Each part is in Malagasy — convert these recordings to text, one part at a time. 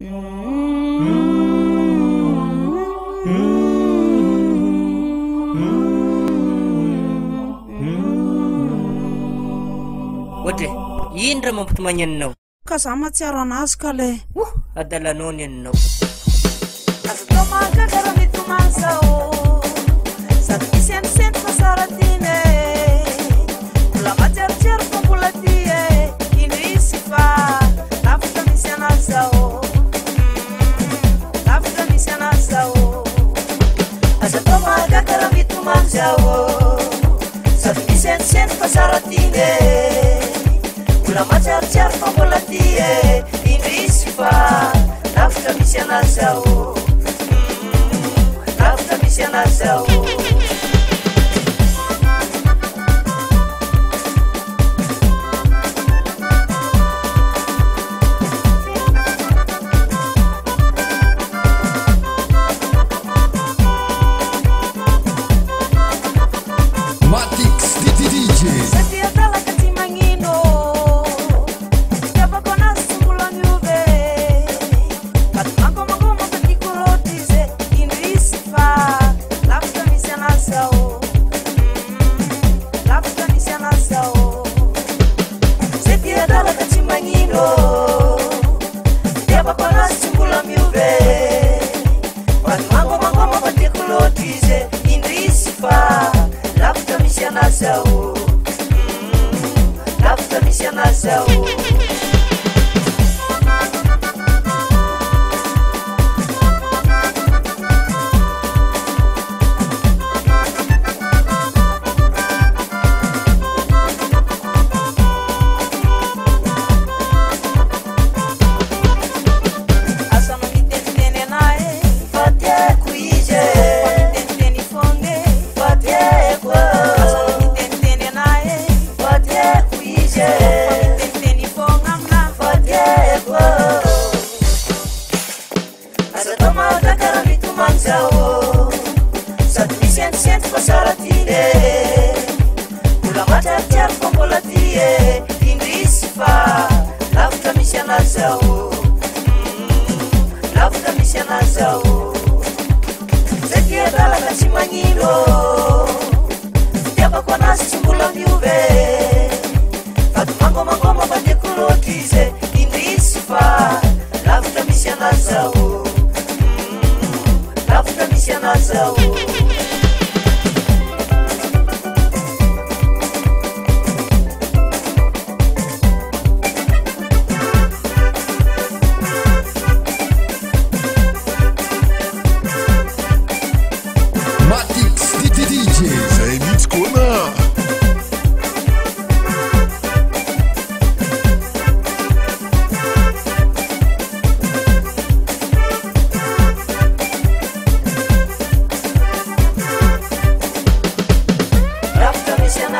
ohatr e ino raha mampitomanyaninao ka zah mahatsiaro anazy ka lay adalanao ny aninaoee ao saty misy anitseny fa saradiny e bola majiarosiary fa mbola ty e imisy fa nafitra misy anaz ao nafitra misy anazy ao nino deapapanasinbola miuve maimangomagomafatekolodize indisyfa lafotamisianazao lafota misianazao mm, setry fa saratyne bola matyaritiary fa mbola ty e indisy fa lafotra misy anazao lafotra misy anazao zakia lalana tsy magnino dia mako anazy tsy mbola niobe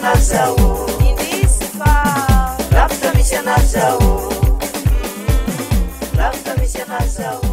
م